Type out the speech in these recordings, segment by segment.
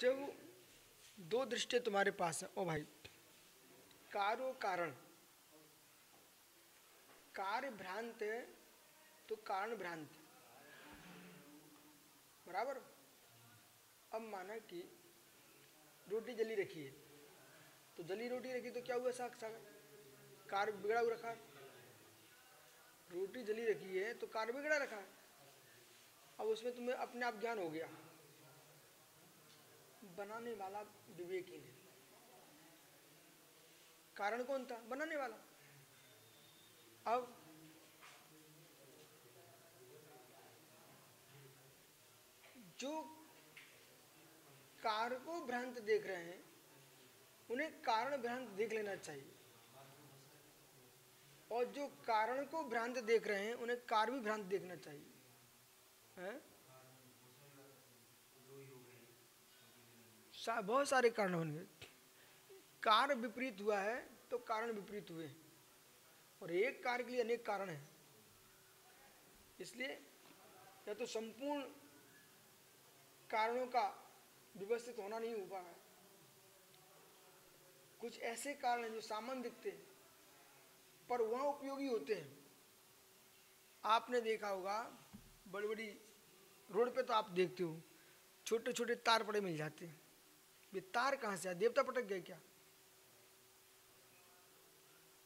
जब दो दृष्टि तुम्हारे पास है, ओ भाई, कारो कारण। कार्य भ्रांत है तो कारण भ्रांत। बराबर? अब माना कि रोटी जली रखी है तो जली रोटी रखी तो क्या हुआ साग साग? कार बिगड़ा हुआ रखा। रोटी जली रखी है तो कार बिगड़ा रखा। अब उसमें तुम्हें अपने आप ज्ञान हो गया। बनाने वाला विवेकी नहीं। कारण कौन था? बनाने वाला। अब जो कार को भ्रांत देख रहे हैं, उन्हें कारण भ्रांत देख लेना चाहिए। और जो कारण को भ्रांत देख रहे हैं, उन्हें कार भी भ्रांत देखना चाहिए। है? बहुत सारे कारण होंगे। कार विपरीत हुआ है तो कारण विपरीत हुए। और एक कार्य के लिए अनेक कारण हैं। इसलिए या तो संपूर्ण कारणों का व्यवस्थित होना नहीं हो पा है। कुछ ऐसे कारण हैं जो सामान्य दिखते हैं, पर वह उपयोगी होते हैं। आपने देखा होगा बड़ी बड़ी रोड पे तो आप देखते हो छोटे छोटे तार पड़े मिल जाते हैं। तार कहाँ से आए देवता पटक गए क्या?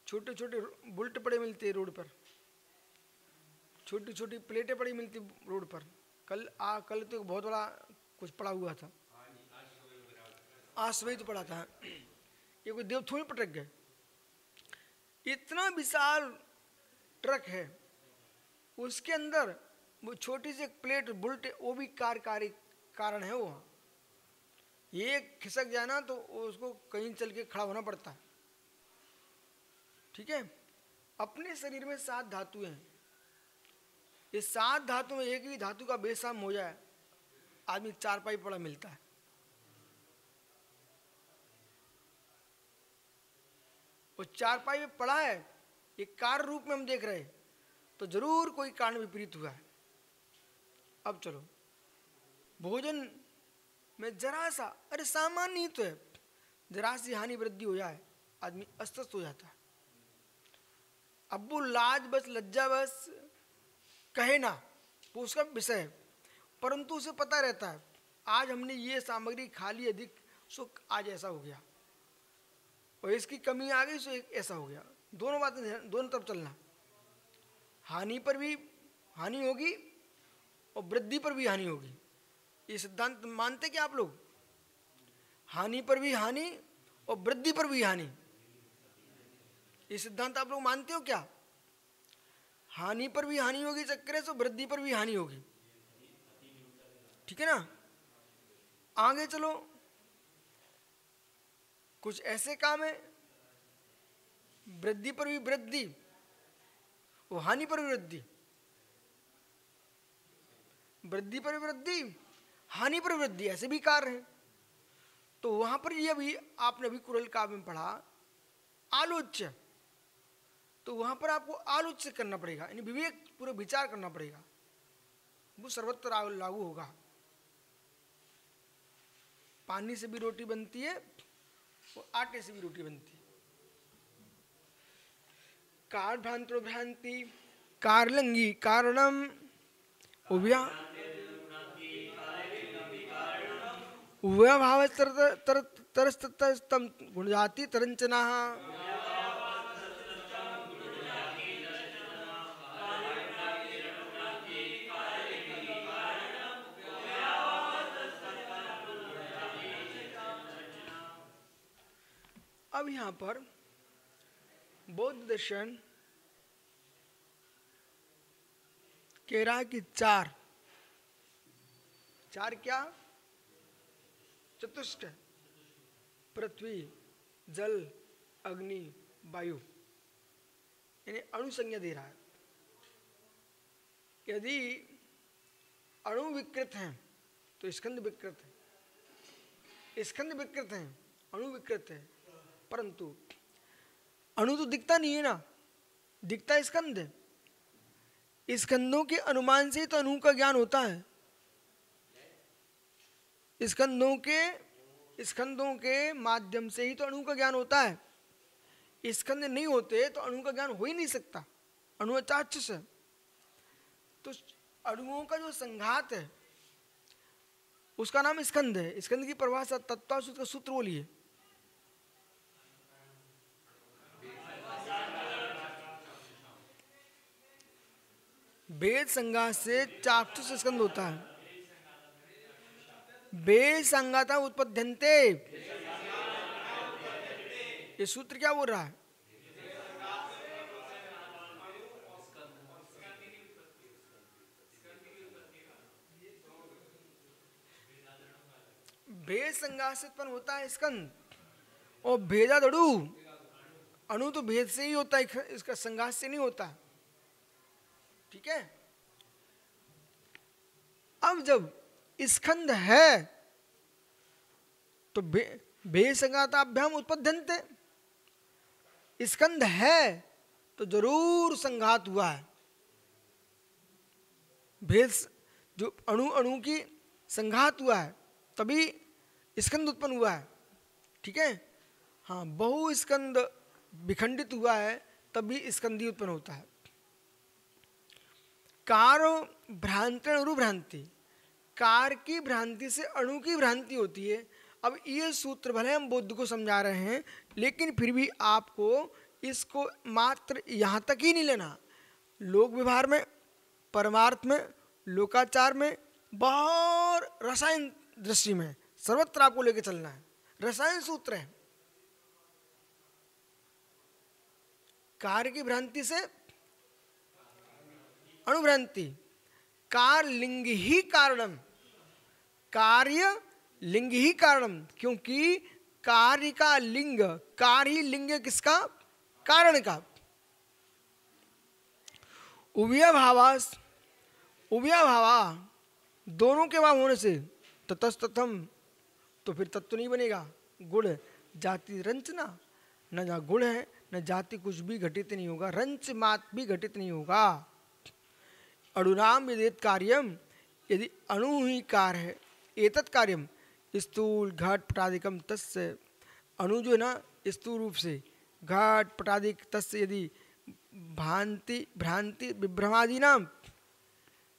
छोटे छोटे बुल्ट पड़े मिलते रोड पर। छोटी छोटी प्लेटें पड़ी मिलती रोड पर। कल, आ, कल तो बहुत बड़ा कुछ पड़ा हुआ था। आज सुबह तो पड़ा था। ये कोई देव थोड़ी पटक गए। इतना विशाल ट्रक है। उसके अंदर वो छोटी सी एक प्लेट, बुल्ट, वो भी कारकारी कारण है वो। ये खिसक जाए ना तो उसको कहीं चल के खड़ा होना पड़ता। है ठीक है? अपने शरीर में सात धातु हैं। ये सात धातु में एक ही धातु का बेसाम हो जाए, आदमी चार पाई पड़ा मिलता है। वो चार पाई में पड़ा है, ये कार रूप में हम देख रहे हैं तो ज़रूर कोई कारण विपरीत हुआ है। अब चलो, भोजन में जरा सा, अरे सामान्य ही तो है। जरा सी हानि वृद्धि हो जाए, आदमी अस्वस्थ हो जाता है। अब लाज बस, लज्जा बस, कहे ना, वो उसका विषय है। परंतु उसे पता रहता है, आज हमने ये सामग्री खा ली अधिक, सो आज ऐसा हो गया। और इसकी कमी आ गई, सो ऐसा हो गया। दोनों बातें दोनों तरफ़ चलना। हानि पर भी हानि होगी, और वृद्धि पर भी हानि होगी। ये सिद्धांत मानते क्या आप लोग? हानि पर भी हानि और वृद्धि पर भी हानि। ये सिद्धांत आप लोग मानते हो क्या? हानि पर भी हानि होगी चक्कर से वृद्धि पर भी हानि होगी। ठीक है ना? आगे चलो। कुछ ऐसे काम है। वृद्धि पर भी वृद्धि वो हानि पर भी वृद्धि। वृद्धि पर वृद्धि हानि पर वृद्धि ऐसे भी कार्य है। तो वहाँ पर ये भी, आपने अभी कुरल काव्य में पढ़ा, आलोच्य। तो वहाँ पर आपको आलोच्य करना पड़ेगा, यानी विवेक पूरे विचार करना पड़ेगा। वो सर्वत्र लागू होगा। पानी से भी रोटी बनती है, और आटे से भी रोटी बनती है। कार भ्रांतो भ्रांति कारलंगी कारणम उभ्या उभयभाव तरस्तम गुणजाति तरंचना। अब यहाँ पर बौद्ध दर्शन है कि चार चार क्या? चतुष्ट पृथ्वी, जल, अग्नि, वायु। यानी अणुसंज्ञा दे रहा है। यदि अणु विकृत हैं तो स्कंद विकृत है। स्कंद विकृत हैं, अणु विकृत है। परंतु अणु तो दिखता नहीं है ना। दिखता स्कंद है। स्कंदों के अनुमान से तो अणु का ज्ञान होता है। स्कंदों के स्कंदों के माध्यम से ही तो अणु का ज्ञान होता है। स्कंद नहीं होते तो अणु का ज्ञान हो ही नहीं सकता। अणु चाक्षुष है तो अणुओं का जो संघात है, उसका नाम स्कंद है। स्कंद की परिभाषा तत्व का सूत्र बोलिए। वेद संघात से चाक्षुष स्कंद होता है। वेद संगाता उत्पद्यंते ये सूत्र क्या बोल रहा है? भेद से उत्पन्न होता है स्कंद और भेदा दड़ू अणु तो भेद से ही होता है, इसका संघात से नहीं होता। ठीक है? अब जब स्कंद है। तो भेद संघाताभ्याम उत्पद्यंते स्कंद है तो ज़रूर संघात हुआ है। भेद जो अणु अणु की संघात हुआ है, तभी स्कंद उत्पन्न हुआ है। ठीक है? हाँ बहु स्कंद विखंडित हुआ है, तभी स्कंदी उत्पन्न होता है। कार भ्रांति अणु भ्रांति कार की भ्रांति से अणु की भ्रांति होती है। अब ये सूत्र भले हम बुद्ध को समझा रहे हैं, लेकिन फिर भी आपको इसको मात्र यहाँ तक ही नहीं लेना। लोक व्यवहार में, परमार्थ में, लोकाचार में बहुत रसायन दृष्टि में, सर्वत्र आपको लेके चलना है। रसायन सूत्र है। कार्य की भ्रांति से अणुभ्रांति कार लिंग ही कारणम। कार्य लिंग ही कारणम, क्योंकि कार्य का लिंग, कार्य लिंग किसका? कारण का। उभय भावास उभय भावा, दोनों के भाव होने से ततस्तम तो फिर तत्व नहीं बनेगा। गुण, जाति रंचना। न गुण है, न जाति कुछ भी घटित नहीं होगा। रंच मात भी घटित नहीं होगा। अणुनाम यदित कार्यम, यदि अणु ही कार है, एतत् कार्यम। स्थूल घट पटादिकम तस्य, अणु जो है ना, स्थूल रूप से। घट पटादिक तस्य यदि भ्रांति भ्रांति विभ्रमादि नाम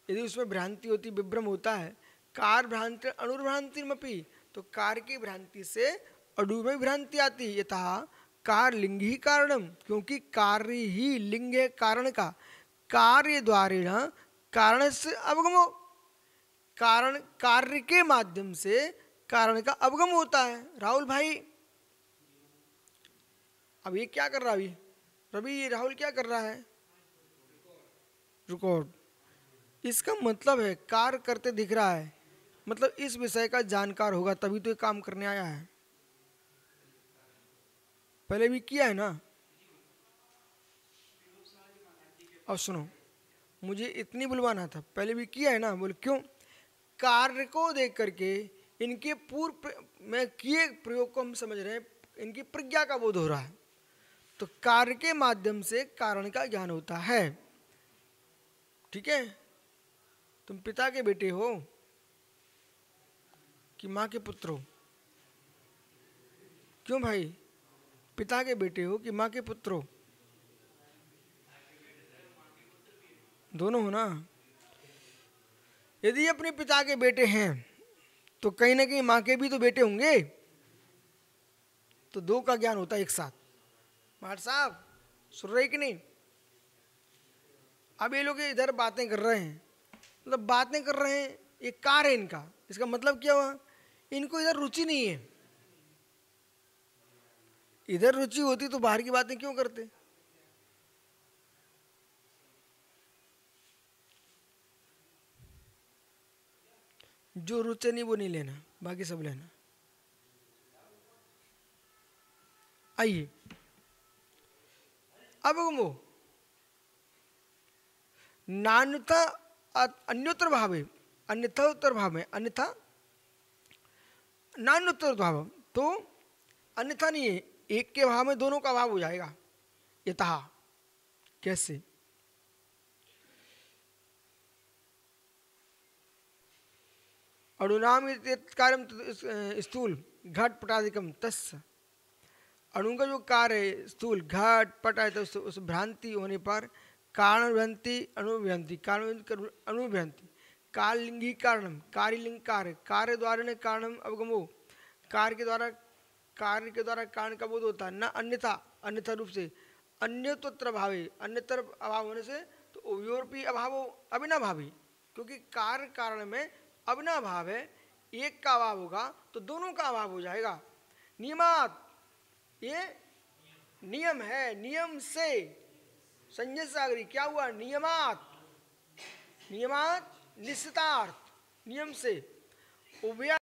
यदि उसमें भ्रांति होती, विभ्रम होता है, कार भ्रांति अणुर्भ्रांति मपी तो कार की भ्रांति से अणु में भ्रांति आती, यथा कार लिंग ही कारणम, क्योंकि कार्य ही लिंग है कारण का। कार्य द्वारा कारण से अवगमो कारण, कार्य के माध्यम से कारण का अवगम होता है। राहुल भाई, अब ये क्या कर रहा अभी? रवि ये राहुल क्या कर रहा है? रिकॉर्ड इसका मतलब है, कार्य करते दिख रहा है। मतलब इस विषय का जानकार होगा, तभी तो ये काम करने आया है। पहले भी किया है ना? अब सुनो। मुझे इतनी बुलवाना था। पहले भी किया है ना? बोले, क्यों? कार्य को देख करके इनके पूर्व में किए प्रयोग को हम समझ रहे हैं, इनकी प्रज्ञा का बोध हो रहा है। तो कार्य के माध्यम से कारण का ज्ञान होता है। ठीक है? तुम पिता के बेटे हो कि माँ के पुत्र हो? क्यों भाई? पिता के बेटे हो कि माँ के पुत्र हो? दोनों हो ना? यदि अपने पिता के बेटे हैं तो कहीं ना कहीं माँ के भी तो बेटे होंगे। तो दो का ज्ञान होता है एक साथ। मार साहब, सुन रहे कि नहीं? अब ये लोग इधर बातें कर रहे हैं। मतलब बातें कर रहे हैं, ये कार है इनका। इसका मतलब क्या हुआ? इनको इधर रुचि नहीं है। इधर रुचि होती तो बाहर की बातें क्यों करते? जो रुचे नहीं, वो नहीं लेना, बाकी सब लेना। आइए। अब वो नान्यता अन्योत्तर भाव है अन्यथा उत्तर भाव में अन्यथा नान्योत्तर भाव तो अन्यथा नहीं है, एक के भाव में दोनों का भाव हो जाएगा। यथा। कैसे? अणुनाम कार्य स्थूल घट पटाधिकम तस्। अणु का जो कार्य स्थूल घट पट तो उस, उस भ्रांति होने पर कारण भ्रांति अणुभ्रांति कारण अणुभ्रांति कालिंगी कारणम कार्यलिंग कार्य कार्य द्वारा ने कारणम अवगमो कार्य के द्वारा कार्य के द्वारा कारण का बोध होता है न अन्यथा अन्यथा रूप से अन्यत्र भावे अन्यत्र अभाव होने से तो उभयोरपी अभाव अभिना भावी क्योंकि कार्य कारण में अभिना भाव है, एक का अभाव होगा तो दोनों का अभाव हो जाएगा। नियमात, ये नियम है, नियम से संजय सागरी, क्या हुआ? नियमात नियमात निश्चितार्थ, नियम से। उभय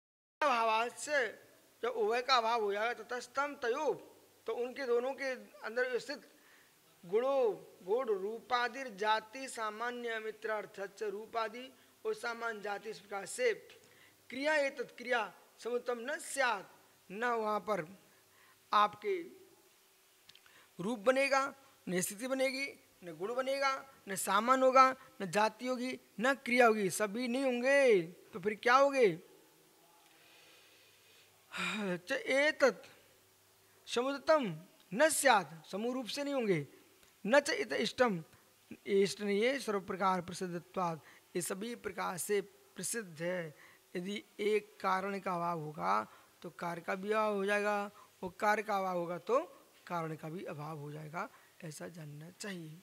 से जब उभय का अभाव हो जाएगा तथा स्तम तयो तो उनके दोनों के अंदर स्थित गुणो, गुण रूपादि, जाति, सामान्य मित्र मित्रार्थ रूपादि और सामान्य जाति इस प्रकार से क्रिया ये तत्क्रिया समुत्तम न सियात, न वहाँ पर आपके रूप बनेगा, न स्थिति बनेगी, न गुण बनेगा, न सामान होगा, न जाति होगी, न क्रिया होगी, सभी नहीं होंगे तो फिर क्या होगे? एतत् समुद्रतम न सियात, समूह रूप से नहीं होंगे। न च इत इष्टम इष्ट नहीं है सर्व प्रकार प्रसिद्धत्वाद ये सभी प्रकार से प्रसिद्ध है यदि एक कारण का अभाव होगा तो कार्य का भी अभाव हो जाएगा और कार्य का अभाव होगा तो कारण का भी अभाव हो जाएगा ऐसा जानना चाहिए